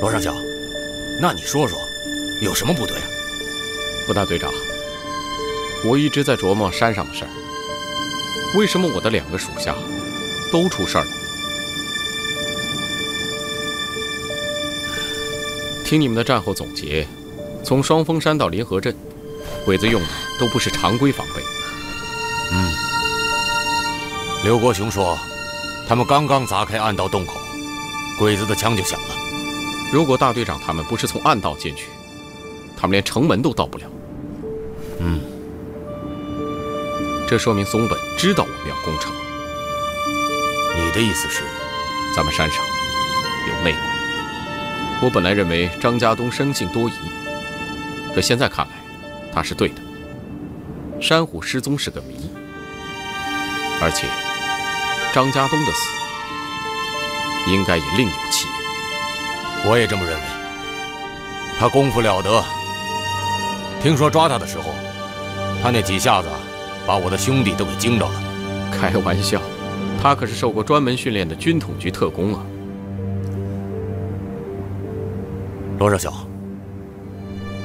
罗上校，那你说说，有什么不对啊？副大队长，我一直在琢磨山上的事儿。为什么我的两个属下都出事儿了？听你们的战后总结，从双峰山到临河镇，鬼子用的都不是常规防备。嗯，刘国雄说，他们刚刚砸开暗道洞口，鬼子的枪就响了。如果大队长他们不是从暗道进去，他们连城门都到不了。嗯，这说明松本知道我们要攻城。你的意思是，咱们山上有内鬼？我本来认为张家东生性多疑，可现在看来，他是对的。山虎失踪是个谜，而且张家东的死应该也另有其人。我也这么认为。他功夫了得，听说抓他的时候，他那几下子把我的兄弟都给惊着了。开玩笑，他可是受过专门训练的军统局特工啊。罗少校，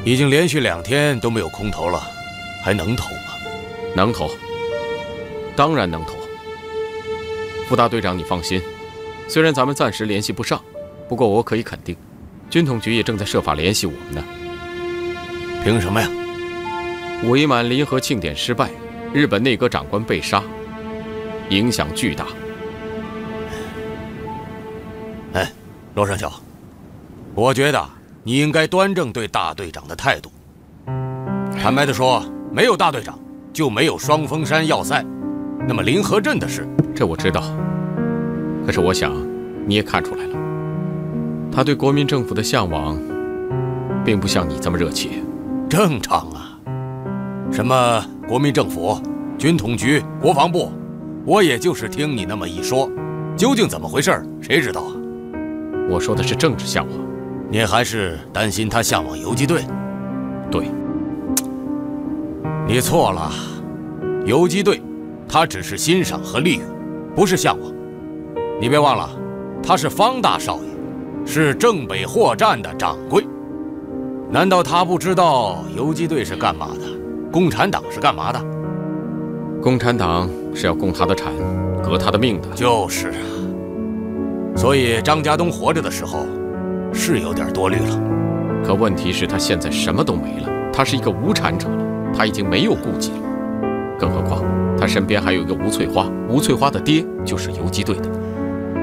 已经连续两天都没有空投了，还能投吗？能投，当然能投。副大队长，你放心，虽然咱们暂时联系不上。不过我可以肯定，军统局也正在设法联系我们呢。凭什么呀？伪满临河庆典失败，日本内阁长官被杀，影响巨大。哎，罗少校，我觉得你应该端正对大队长的态度。坦白的说，没有大队长，就没有双峰山要塞，那么临河镇的事，这我知道。可是我想，你也看出来了。他对国民政府的向往，并不像你这么热切。正常啊，什么国民政府、军统局、国防部，我也就是听你那么一说，究竟怎么回事，谁知道啊？我说的是政治向往，你还是担心他向往游击队？对，你错了，游击队，他只是欣赏和利用，不是向往。你别忘了，他是方大少爷。是正北货站的掌柜，难道他不知道游击队是干嘛的？共产党是干嘛的？共产党是要供他的产，革他的命的。就是啊，所以张家东活着的时候，是有点多虑了。可问题是，他现在什么都没了，他是一个无产者了，他已经没有顾忌了。更何况，他身边还有一个吴翠花，吴翠花的爹就是游击队的。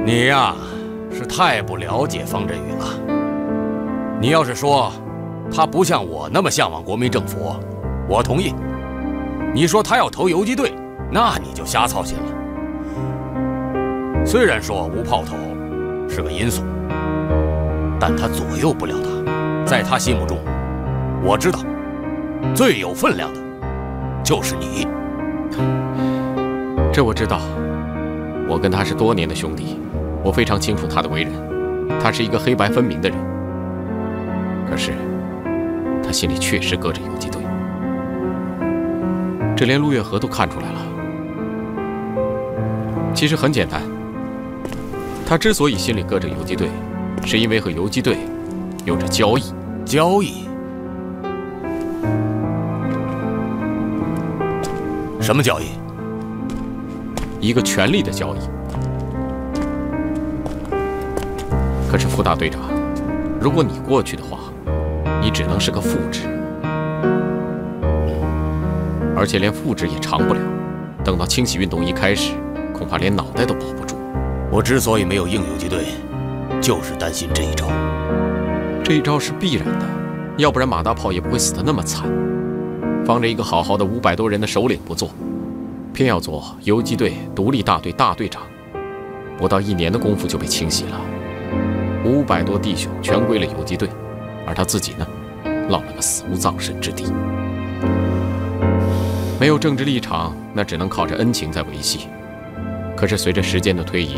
你呀。是太不了解方振宇了。你要是说他不像我那么向往国民政府，我同意。你说他要投游击队，那你就瞎操心了。虽然说无炮头是个因素，但他左右不了他。在他心目中，我知道最有分量的，就是你。这我知道，我跟他是多年的兄弟。我非常清楚他的为人，他是一个黑白分明的人。可是，他心里确实搁着游击队，这连陆月河都看出来了。其实很简单，他之所以心里搁着游击队，是因为和游击队有着交易。交易？什么交易？一个权力的交易。可是副大队长，如果你过去的话，你只能是个副职，而且连副职也长不了。等到清洗运动一开始，恐怕连脑袋都保不住。我之所以没有应游击队，就是担心这一招。这一招是必然的，要不然马大炮也不会死得那么惨。放着一个好好的五百多人的首领不做，偏要做游击队独立大队大队长，不到一年的功夫就被清洗了。五百多弟兄全归了游击队，而他自己呢，落了个死无葬身之地。没有政治立场，那只能靠着恩情在维系。可是随着时间的推移，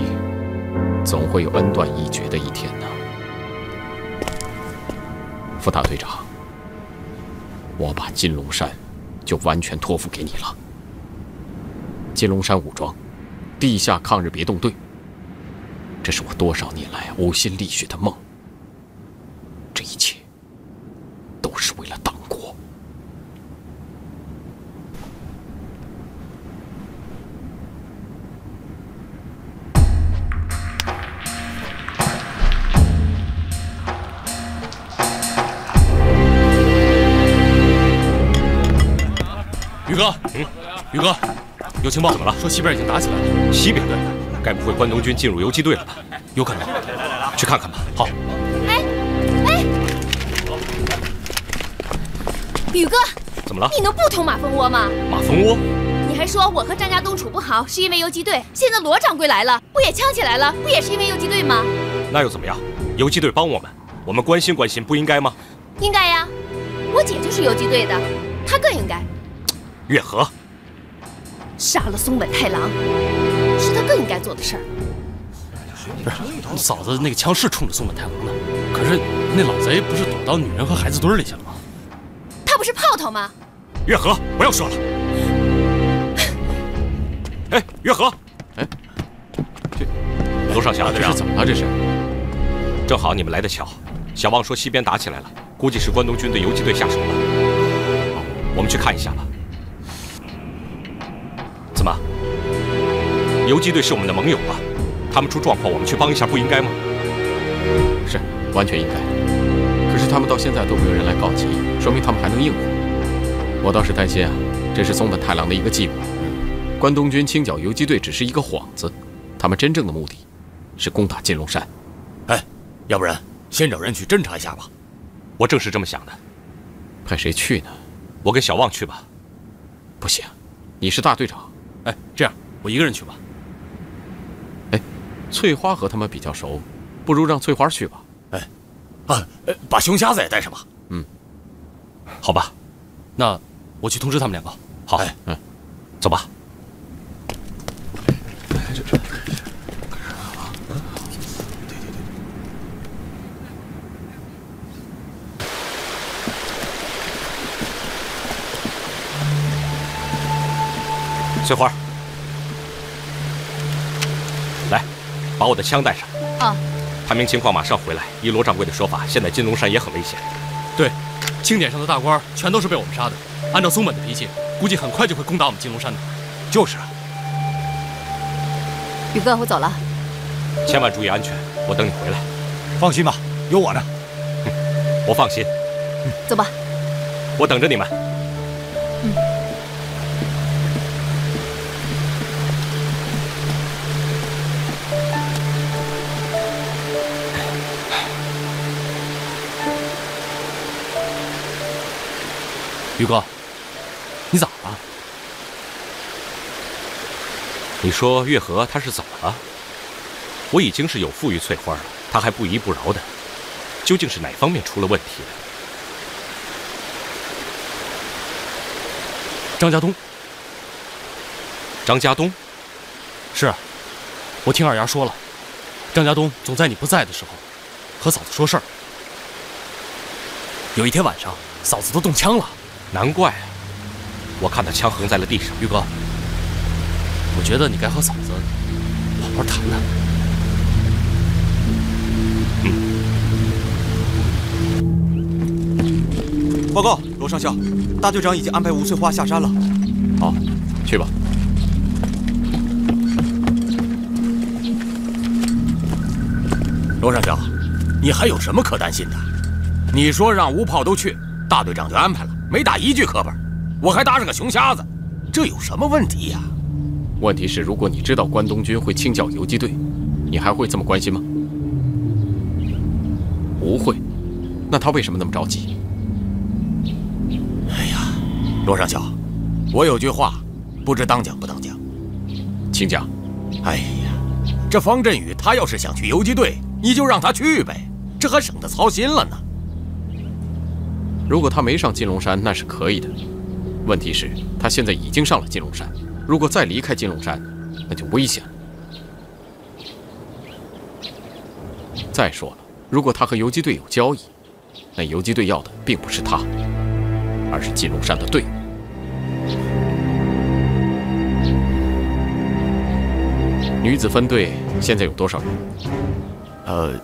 总会有恩断义绝的一天呢。副大队长，我把金龙山就完全托付给你了。金龙山武装，地下抗日别动队。这是我多少年来呕心沥血的梦。这一切，都是为了党国。宇哥，嗯，宇哥，有情报，怎么了？说西边已经打起来了，西边队。该不会关东军进入游击队了吧？有可能，去看看吧。好。哎哎，宇哥，怎么了？你能不捅马蜂窝吗？马蜂窝？你还说我和张家东处不好是因为游击队，现在罗掌柜来了，不也呛起来了？不也是因为游击队吗？那又怎么样？游击队帮我们，我们关心关心，不应该吗？应该呀，我姐就是游击队的，她更应该。月河杀了松本太郎，是他更应该做的事儿。不是，嫂子那个枪是冲着松本太郎的，可是那老贼不是躲到女人和孩子堆里去了吗？他不是炮头吗？月河，不要说了。哎，月河，哎，这楼上侠，这是怎么了？这是？正好你们来得巧，小旺说西边打起来了，估计是关东军对游击队下手了。好，我们去看一下吧。游击队是我们的盟友啊，他们出状况，我们去帮一下，不应该吗？是，完全应该。可是他们到现在都没有人来告急，说明他们还能应付。我倒是担心啊，这是松本太郎的一个计谋。关东军清剿游击队只是一个幌子，他们真正的目的，是攻打金龙山。哎，要不然先找人去侦查一下吧。我正是这么想的。派谁去呢？我跟小旺去吧。不行，你是大队长。哎，这样我一个人去吧。哎，翠花和他们比较熟，不如让翠花去吧。哎，啊，把熊瞎子也带上吧。嗯，好吧，那我去通知他们两个。好，嗯，走吧。这这，翠花，把我的枪带上。啊。探明情况，马上回来。依罗掌柜的说法，现在金龙山也很危险。对，清点上的大官全都是被我们杀的。按照松本的脾气，估计很快就会攻打我们金龙山的。就是啊。宇哥，我走了。千万注意安全，我等你回来。放心吧，有我呢。我放心。走吧。我等着你们。宇哥，你咋了？你说月河他是怎么了？我已经是有负于翠花了，他还不依不饶的，究竟是哪方面出了问题了？张家东，张家东，是，我听二丫说了，张家东总在你不在的时候和嫂子说事儿。有一天晚上，嫂子都动枪了。难怪，我看到枪横在了地上。宇哥，我觉得你该和嫂子好好谈谈。嗯。报告，罗上校，大队长已经安排吴翠花下山了。好，去吧。罗上校，你还有什么可担心的？你说让吴炮都去，大队长就安排了。没打一句课本，我还搭上个熊瞎子，这有什么问题呀？问题是，如果你知道关东军会清剿游击队，你还会这么关心吗？不会。那他为什么那么着急？哎呀，罗上校，我有句话，不知当讲不当讲，请讲。哎呀，这方振宇他要是想去游击队，你就让他去呗，这还省得操心了呢。如果他没上金龙山，那是可以的。问题是，他现在已经上了金龙山，如果再离开金龙山，那就危险了。再说了，如果他和游击队有交易，那游击队要的并不是他，而是金龙山的队伍。女子分队现在有多少人？呃，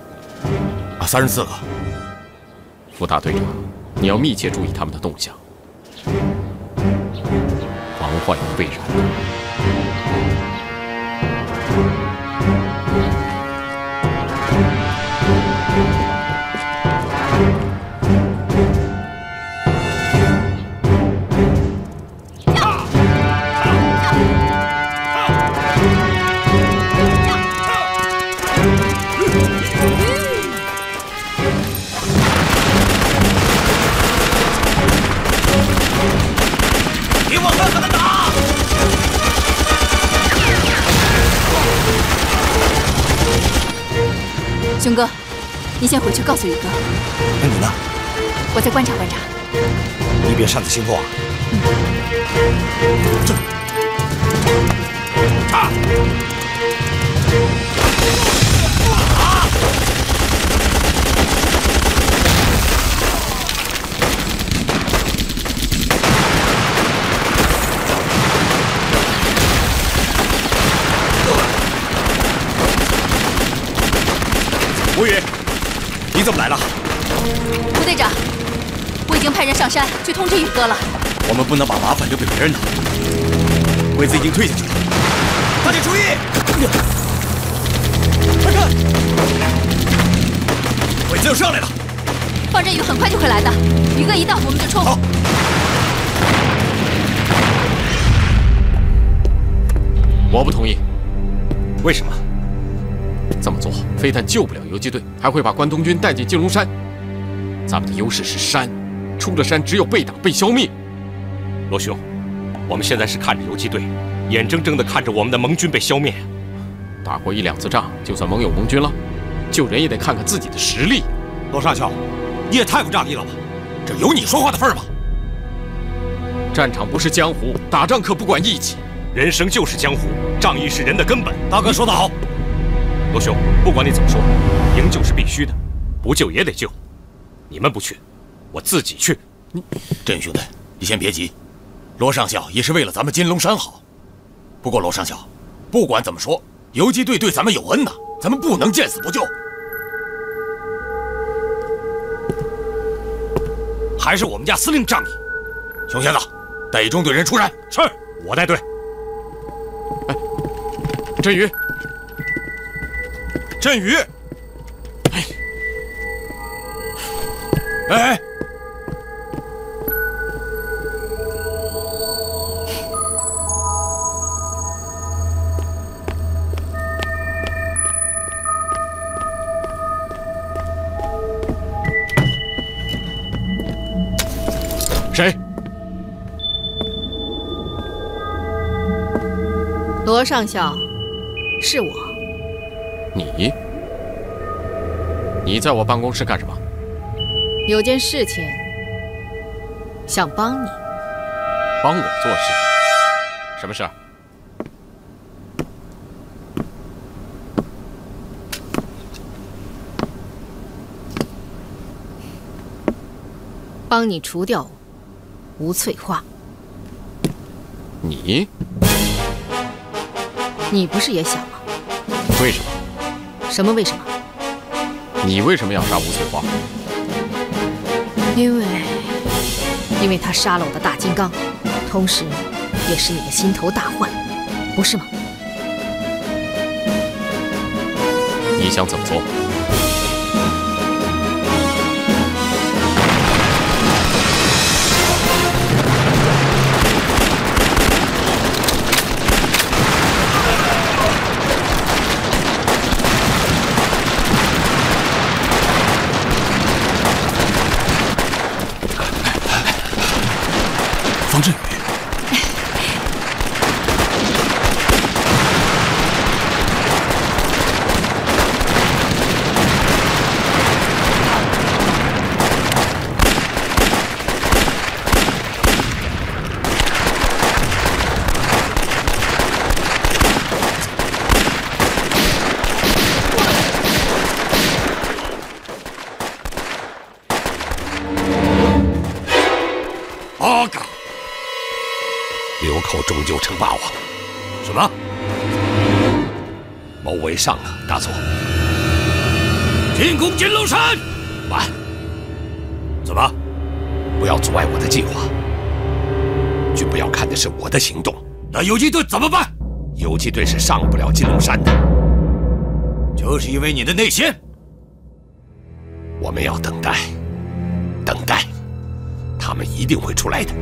三十四个。副大队长。你要密切注意他们的动向，防患于未然。去告诉宇哥，那你呢？我再观察观察。你别擅自行动啊！嗯这，啊！怎么来了？吴队长，我已经派人上山去通知宇哥了。我们不能把麻烦留给别人的。鬼子已经退下去了，大家注意！快看，鬼子又上来了！方振宇很快就会来的，宇哥一到我们就冲。好。我不同意。为什么？这么做非但救不了游击队，还会把关东军带进金龙山。咱们的优势是山，出了山只有被打被消灭。罗兄，我们现在是看着游击队，眼睁睁地看着我们的盟军被消灭。打过一两次仗，就算盟友盟军了，救人也得看看自己的实力。罗上校，你也太不仗义了吧？这有你说话的份儿吗？战场不是江湖，打仗可不管义气。人生就是江湖，仗义是人的根本。大哥说得好。罗兄，不管你怎么说，营救是必须的，不救也得救。你们不去，我自己去。你，振宇兄弟，你先别急。罗上校也是为了咱们金龙山好。不过罗上校，不管怎么说，游击队对咱们有恩呐，咱们不能见死不救。还是我们家司令仗义。熊先子，带一中队人出山。是，我带队。哎，振宇。振宇，哎，哎，谁？罗上校，是我。你，你在我办公室干什么？有件事情想帮你。帮我做事？什么事？帮你除掉吴翠花。你？你不是也想吗？为什么？什么？为什么？你为什么要杀吴翠花？因为，因为他杀了我的大金刚，同时，也是你的心头大患，不是吗？你想怎么做？游击队怎么办？游击队是上不了金龙山的。就是因为你的内心。我们要等待，等待，他们一定会出来的。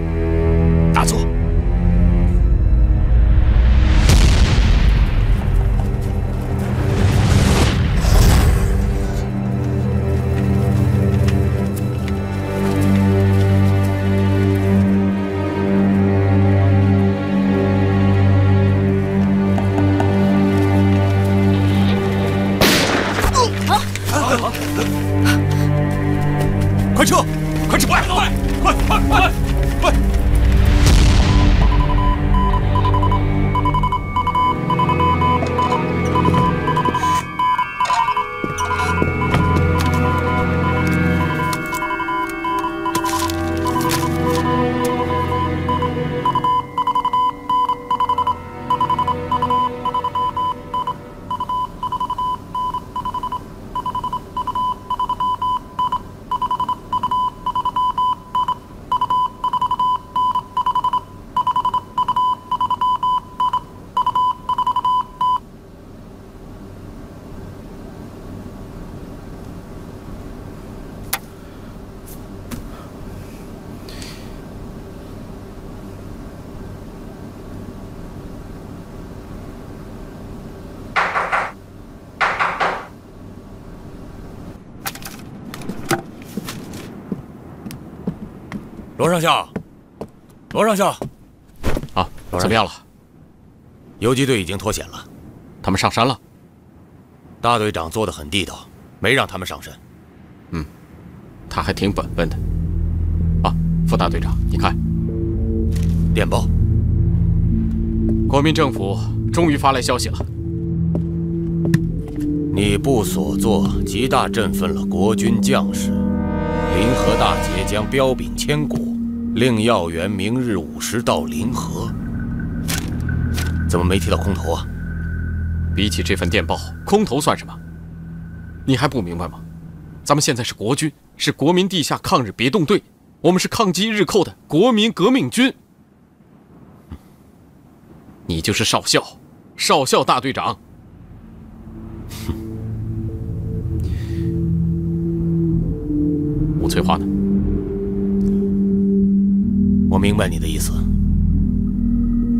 大佐。罗上校，罗上校，啊，怎么样了？游击队已经脱险了，他们上山了。大队长做的很地道，没让他们上山。嗯，他还挺本分的。啊，副大队长，你看，电报，国民政府终于发来消息了。你部所作极大振奋了国军将士，临河大捷将彪炳千古，令要员明日午时到临河。怎么没提到空投啊？比起这份电报，空投算什么？你还不明白吗？咱们现在是国军，是国民地下抗日别动队，我们是抗击日寇的国民革命军。你就是少校，少校大队长。哼。吴翠花呢？我明白你的意思，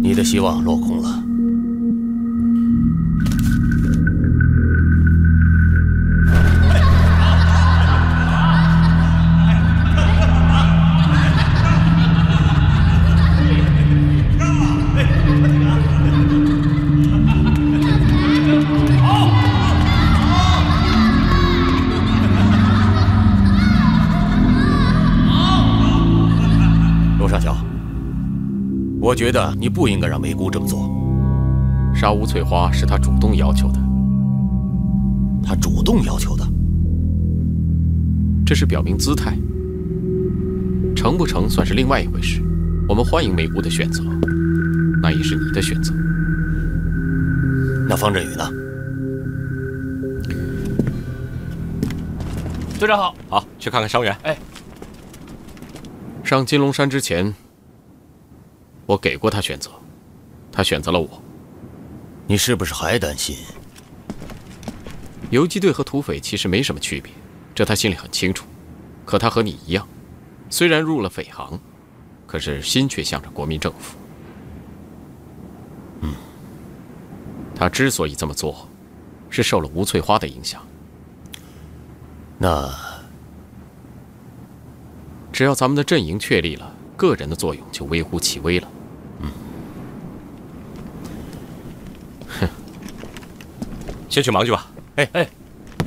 你的希望落空了。得你不应该让梅姑这么做。杀吴翠花是她主动要求的，她主动要求的，这是表明姿态。成不成算是另外一回事。我们欢迎梅姑的选择，那也是你的选择。那方振宇呢？队长好，好，去看看伤员。哎，上金龙山之前。我给过他选择，他选择了我。你是不是还担心？游击队和土匪其实没什么区别，这他心里很清楚。可他和你一样，虽然入了匪行，可是心却向着国民政府。嗯，他之所以这么做，是受了吴翠花的影响。那只要咱们的阵营确立了，个人的作用就微乎其微了。先去忙去吧。哎哎，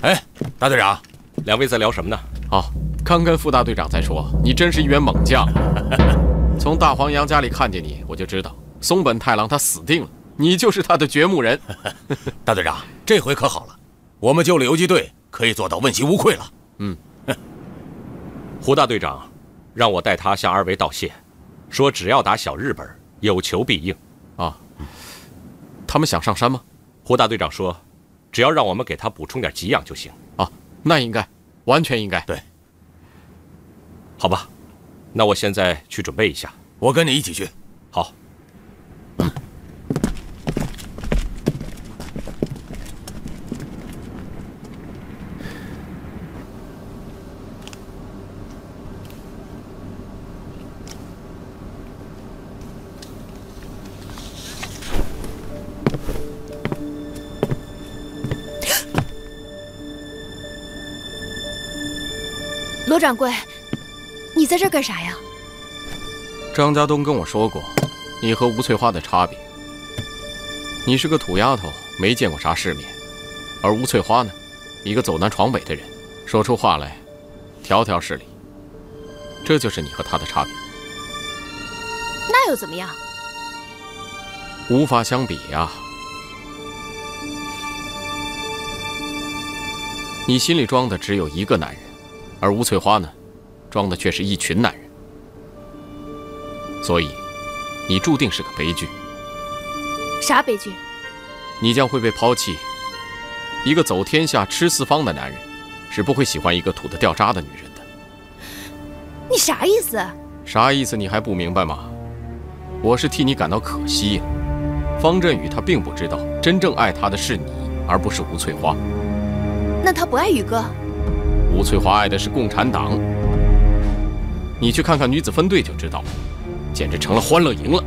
哎，大队长，两位在聊什么呢？哦，刚跟副大队长在说，你真是一员猛将。从大黄羊家里看见你，我就知道松本太郎他死定了，你就是他的掘墓人。大队长，这回可好了，我们救了游击队，可以做到问心无愧了。嗯，胡大队长让我代他向二位道谢，说只要打小日本，有求必应。啊，他们想上山吗？胡大队长说。只要让我们给他补充点给养就行啊，那应该，完全应该。对，好吧，那我现在去准备一下，我跟你一起去。好。罗掌柜，你在这干啥呀？张家东跟我说过，你和吴翠花的差别。你是个土丫头，没见过啥世面；而吴翠花呢，一个走南闯北的人，说出话来，条条是理。这就是你和她的差别。那又怎么样？无法相比呀。你心里装的只有一个男人。而吴翠花呢，装的却是一群男人，所以你注定是个悲剧。啥悲剧？你将会被抛弃。一个走天下、吃四方的男人，是不会喜欢一个土得掉渣的女人的。你啥意思？啥意思？你还不明白吗？我是替你感到可惜呀。方振宇他并不知道，真正爱他的是你，而不是吴翠花。那他不爱宇哥？吴翠华爱的是共产党，你去看看女子分队就知道，简直成了欢乐营了。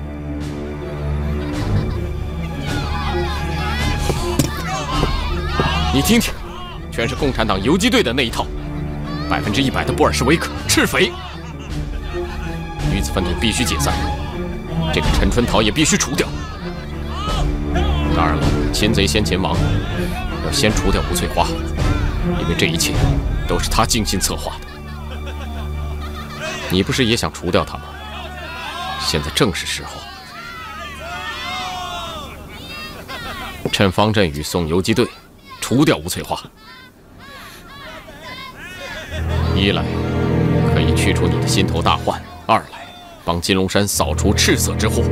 你听听，全是共产党游击队的那一套，百分之一百的布尔什维克赤匪。女子分队必须解散，这个陈春桃也必须除掉。当然了，擒贼先擒王，要先除掉吴翠花，因为这一切都是他精心策划的。你不是也想除掉他吗？现在正是时候。趁方振宇送游击队，除掉吴翠花。一来可以去除你的心头大患，二来帮金龙山扫除赤色之祸。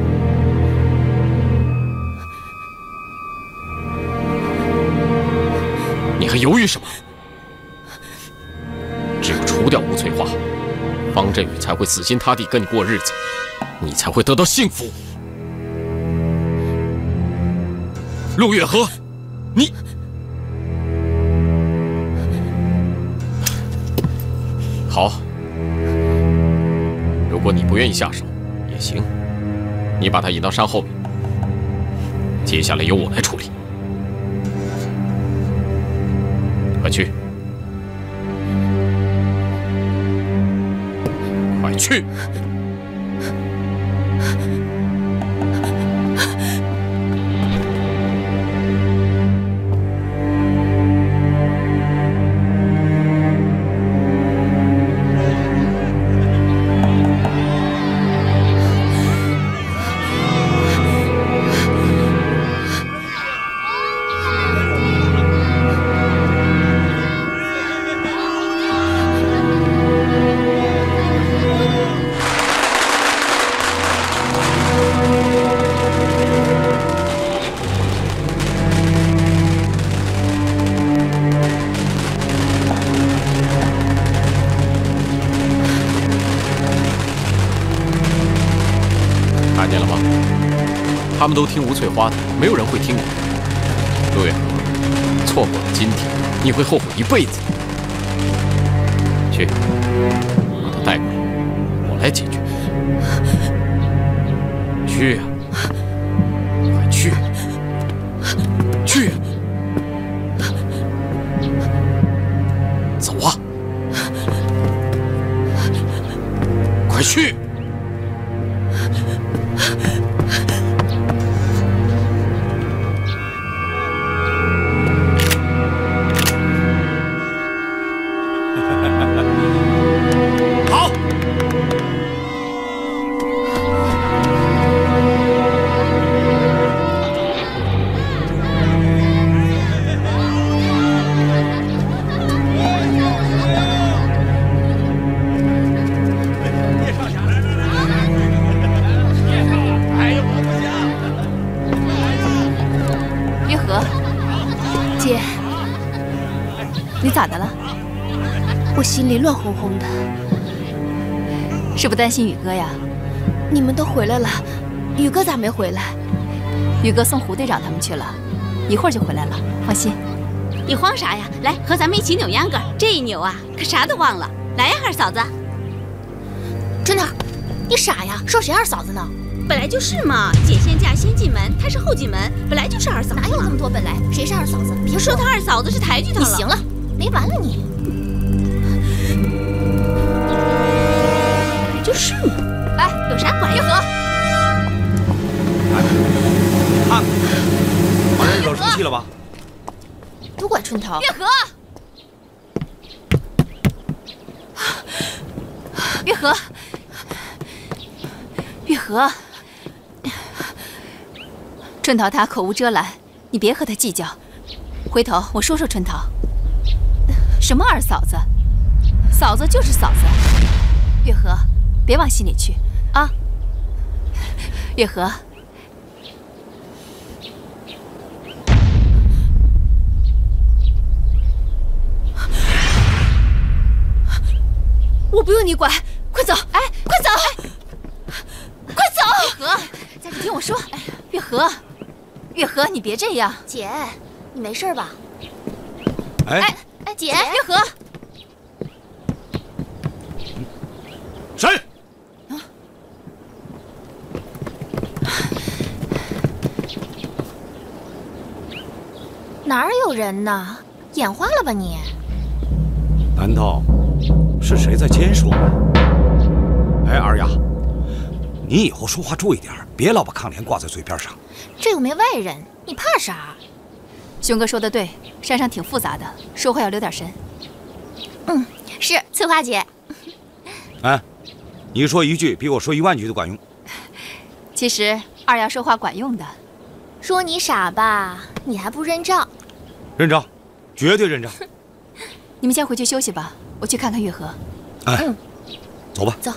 你还犹豫什么？除掉吴翠花，方振宇才会死心塌地跟你过日子，你才会得到幸福。陆月河，你好。如果你不愿意下手，也行。你把他引到山后面，接下来由我来处理。快去，去！他们都听吴翠花的，没有人会听我的。陆远，错过了今天，你会后悔一辈子。去，把他带过来，我来解决。去呀、快去！去！走啊！快去！咋的了？我心里乱哄哄的。是不担心宇哥呀？你们都回来了，宇哥咋没回来？宇哥送胡队长他们去了，一会儿就回来了，放心。你慌啥呀？来，和咱们一起扭秧歌。这一扭啊，可啥都忘了。来呀，二嫂子。春桃，你傻呀？说谁二嫂子呢？本来就是嘛，姐先嫁先进门，她是后进门，本来就是二嫂子。哪有那么多本来？谁是二嫂子？别说她二嫂子是抬举她了。你行了，没完了你！本来就是嘛。哎，有啥管？月河，看看，把人惹生气了吧？都怪春桃。月河，月河，月河。春桃她口无遮拦，你别和她计较。回头我说说春桃，什么二嫂子，嫂子就是嫂子。月荷，别往心里去啊。月荷，我不用你管，快走！哎，快走！快走！月河，再你听我说。哎，月荷，月荷，你别这样。姐，你没事吧？哎，哎，姐，月河，谁？哪儿有人呢？眼花了吧你？难道是谁在监视我们？哎，二丫，你以后说话注意点，别老把抗联挂在嘴边上。这又没外人，你怕啥？熊哥说的对，山上挺复杂的，说话要留点神。嗯，是翠花姐。哎，你说一句比我说一万句都管用。其实二丫说话管用的。说你傻吧，你还不认账？认账，绝对认账。你们先回去休息吧，我去看看月河。哎，走吧。走。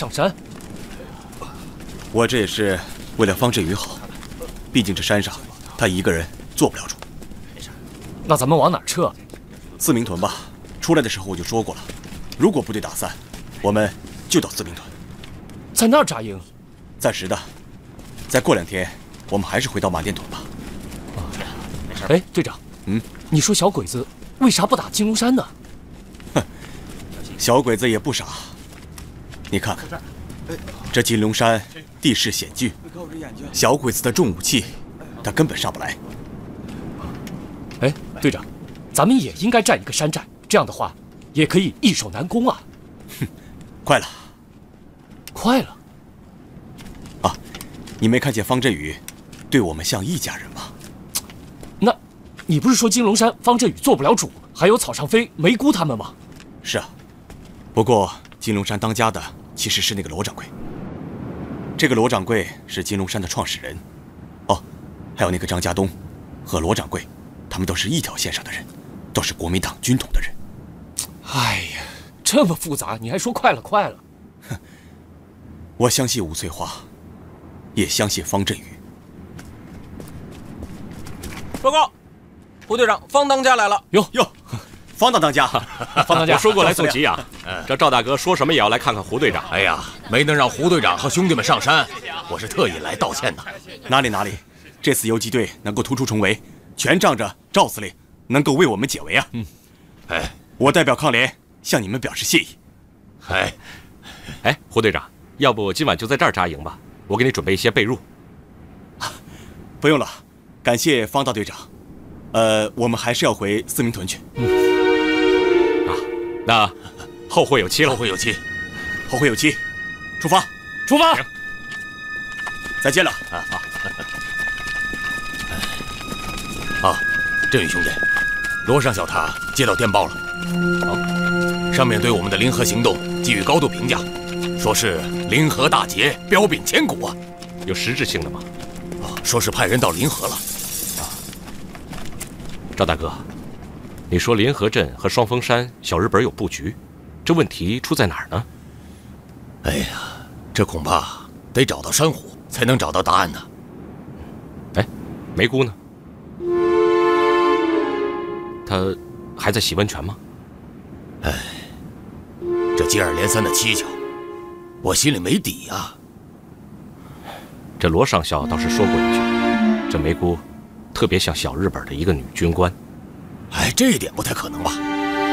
上山，我这也是为了方振宇好，毕竟这山上他一个人做不了主。那咱们往哪儿撤？四明屯吧。出来的时候我就说过了，如果部队打散，我们就到四明屯，在那儿扎营。暂时的，再过两天我们还是回到马甸屯吧。哎，队长，嗯，你说小鬼子为啥不打金龙山呢？哼，小鬼子也不傻。你看看，这金龙山地势险峻，小鬼子的重武器，他根本上不来。哎，队长，咱们也应该占一个山寨，这样的话，也可以易守难攻啊。哼，快了，快了。啊，你没看见方振宇对我们像一家人吗？那，你不是说金龙山方振宇做不了主，还有草上飞、梅姑他们吗？是啊，不过金龙山当家的。其实是那个罗掌柜。这个罗掌柜是金龙山的创始人，哦，还有那个张家东和罗掌柜，他们都是一条线上的人，都是国民党军统的人。哎呀，这么复杂，你还说快了快了？哼，我相信吴翠花，也相信方振宇。报告，胡队长，方当家来了。哟哟。方大当家，方当家，我说过来送急啊！这赵大哥说什么也要来看看胡队长。哎呀，没能让胡队长和兄弟们上山，我是特意来道歉的。哪里哪里，这次游击队能够突出重围，全仗着赵司令能够为我们解围啊！嗯，哎，我代表抗联向你们表示谢意。哎，哎，胡队长，要不今晚就在这儿扎营吧？我给你准备一些被褥。不用了，感谢方大队长。呃，我们还是要回四明屯去。嗯。那后会有期了，后会有期，后会有期，出发，出发，再见了啊！好，啊，振宇兄弟，罗上校他接到电报了，好，上面对我们的临河行动给予高度评价，说是临河大捷，彪炳千古啊！有实质性的吗？啊，说是派人到临河了。啊，赵大哥。你说林河镇和双峰山小日本有布局，这问题出在哪儿呢？哎呀，这恐怕得找到山虎才能找到答案呢。哎，梅姑呢？她还在洗温泉吗？哎，这接二连三的蹊跷，我心里没底呀。这罗上校倒是说过一句，这梅姑特别像小日本的一个女军官。哎，这一点不太可能吧？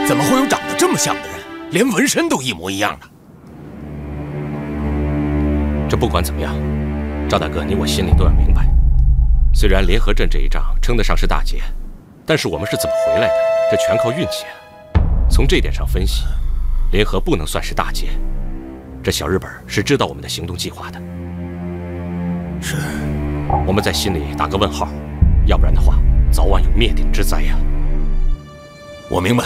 怎么会有长得这么像的人，连纹身都一模一样的？这不管怎么样，赵大哥，你我心里都要明白。虽然联合镇这一仗称得上是大捷，但是我们是怎么回来的？这全靠运气啊！从这点上分析，联合不能算是大捷。这小日本是知道我们的行动计划的，是我们在心里打个问号，要不然的话，早晚有灭顶之灾呀。我明白。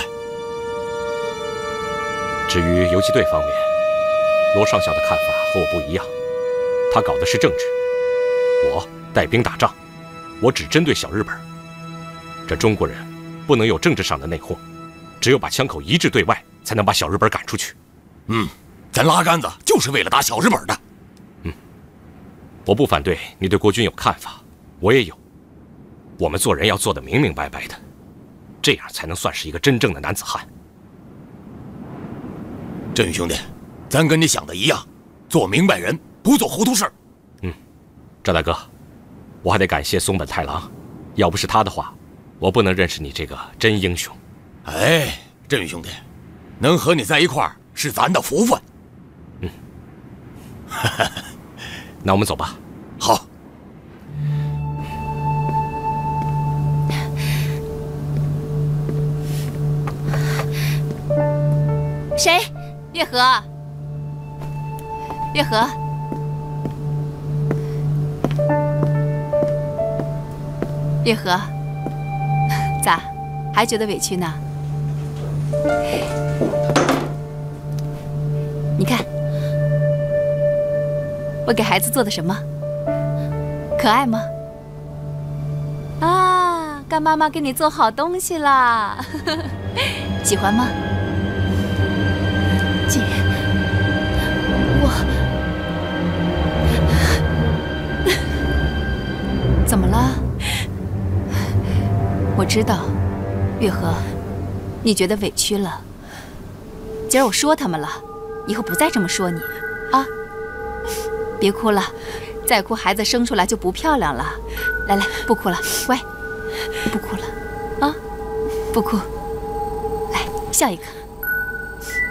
至于游击队方面，罗上校的看法和我不一样，他搞的是政治，我带兵打仗，我只针对小日本。这中国人不能有政治上的内讧，只有把枪口一致对外，才能把小日本赶出去。嗯，咱拉杆子就是为了打小日本的。嗯，我不反对你对国军有看法，我也有。我们做人要做得明明白白的。这样才能算是一个真正的男子汉。振宇兄弟，咱跟你想的一样，做明白人，不做糊涂事嗯，赵大哥，我还得感谢松本太郎，要不是他的话，我不能认识你这个真英雄。哎，振宇兄弟，能和你在一块儿是咱的福分。嗯，那我们走吧。河。月河。月河，咋，还觉得委屈呢？你看，我给孩子做的什么？可爱吗？啊，干妈妈给你做好东西啦，喜欢吗？怎么了？我知道，月荷，你觉得委屈了。今儿我说他们了，以后不再这么说你啊！别哭了，再哭孩子生出来就不漂亮了。来来，不哭了，乖，不哭了啊！不哭，来笑一个。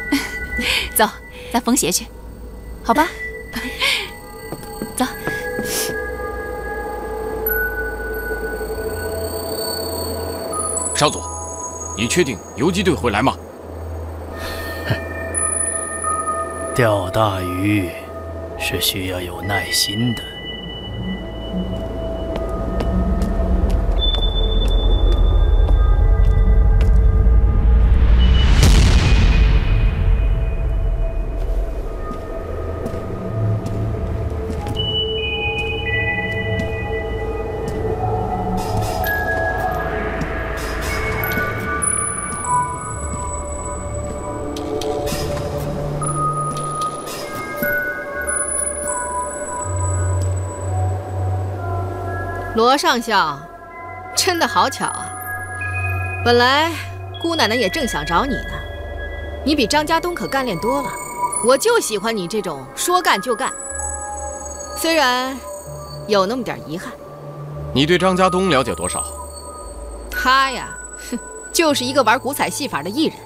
走，咱缝鞋去，好吧？少佐，你确定游击队会来吗？钓大鱼是需要有耐心的。上校，真的好巧啊！本来姑奶奶也正想找你呢。你比张家东可干练多了，我就喜欢你这种说干就干。虽然有那么点遗憾。你对张家东了解多少？他呀，哼，就是一个玩古彩戏法的艺人。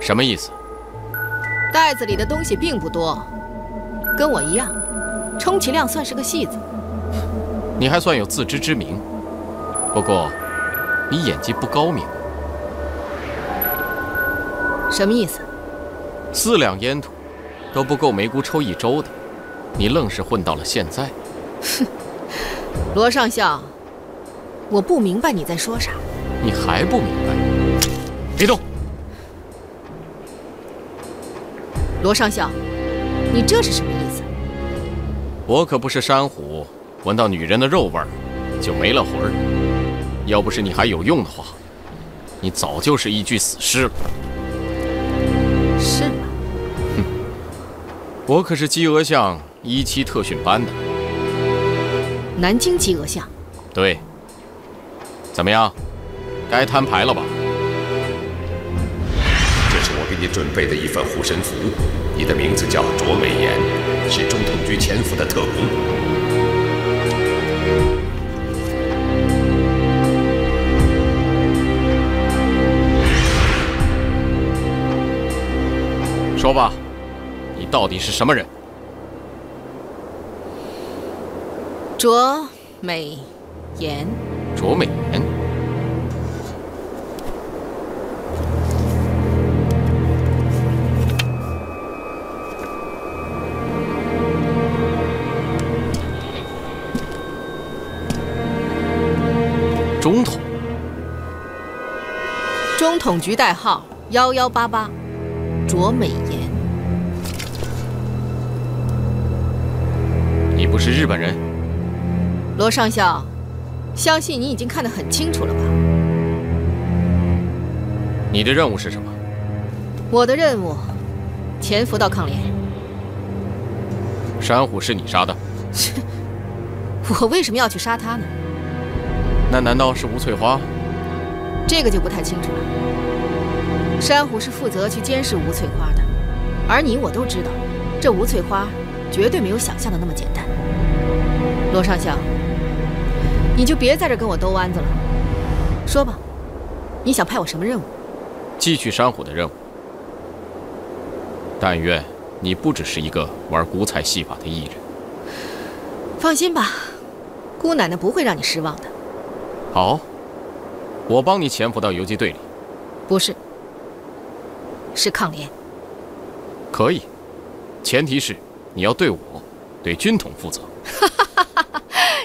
什么意思？袋子里的东西并不多，跟我一样，充其量算是个戏子。你还算有自知之明，不过你演技不高明。什么意思？四两烟土都不够梅姑抽一周的，你愣是混到了现在。哼，罗上校，我不明白你在说啥。你还不明白？别动！罗上校，你这是什么意思？我可不是山虎。闻到女人的肉味儿，就没了魂儿。要不是你还有用的话，你早就是一具死尸了。是吗？哼，我可是鸡鹅巷一期特训班的。南京鸡鹅巷。对。怎么样？该摊牌了吧？这是我给你准备的一份护身符，你的名字叫卓美妍，是中统局潜伏的特工。说吧，你到底是什么人？卓美妍。卓美妍。中统。中统局代号幺幺八八。卓美是日本人？罗上校，相信你已经看得很清楚了吧？你的任务是什么？我的任务，潜伏到抗联。山虎是你杀的？我为什么要去杀他呢？那难道是吴翠花？这个就不太清楚了。山虎是负责去监视吴翠花的，而你我都知道，这吴翠花绝对没有想象的那么简单。罗上校，你就别在这跟我兜弯子了，说吧，你想派我什么任务？继续山虎的任务。但愿你不只是一个玩古彩戏法的艺人。放心吧，姑奶奶不会让你失望的。好，我帮你潜伏到游击队里。不是，是抗联。可以，前提是你要对我、对军统负责。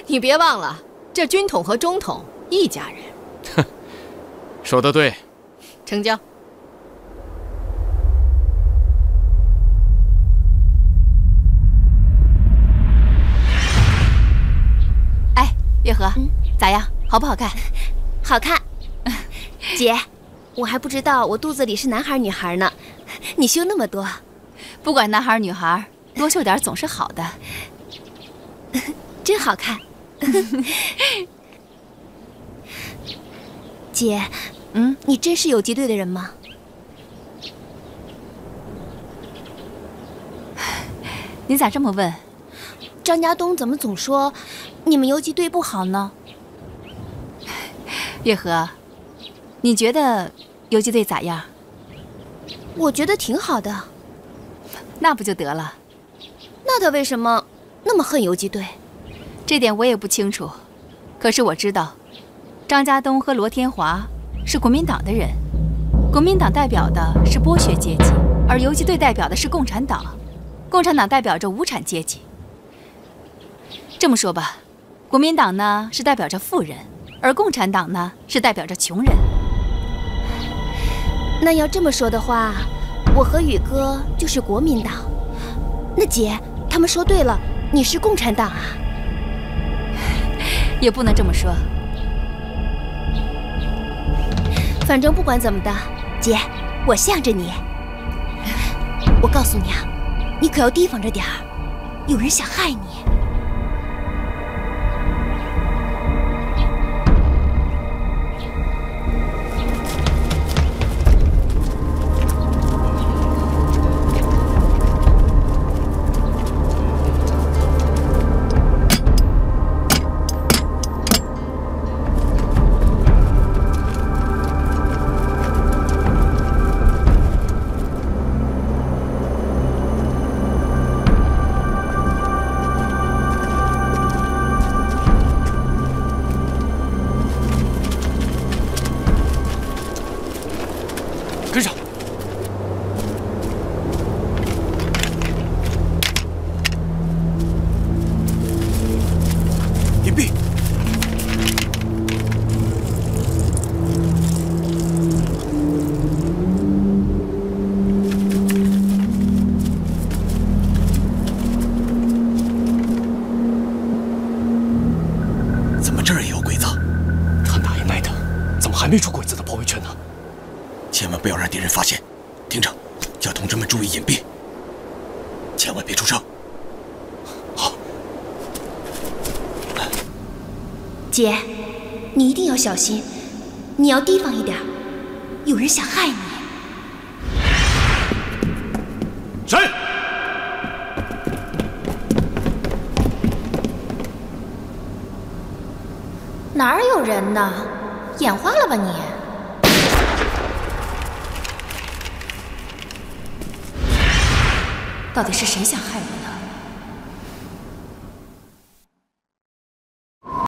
你别忘了，这军统和中统一家人。哼，说的对。成交。哎，月河，咋样？好不好看？好看。姐，我还不知道我肚子里是男孩女孩呢。你修那么多，不管男孩女孩，多绣点总是好的。真好看。姐，嗯，你真是游击队的人吗？你咋这么问？张家东怎么总说你们游击队不好呢？月荷，你觉得游击队咋样？我觉得挺好的。那不就得了？那他为什么那么恨游击队？这点我也不清楚。可是我知道，张家东和罗天华是国民党的人，国民党代表的是剥削阶级，而游击队代表的是共产党，共产党代表着无产阶级。这么说吧，国民党呢是代表着富人，而共产党呢是代表着穷人。那要这么说的话，我和宇哥就是国民党。那姐，他们说对了，你是共产党啊？也不能这么说。反正不管怎么的，姐，我向着你。我告诉你啊，你可要提防着点儿，有人想害你。是谁想？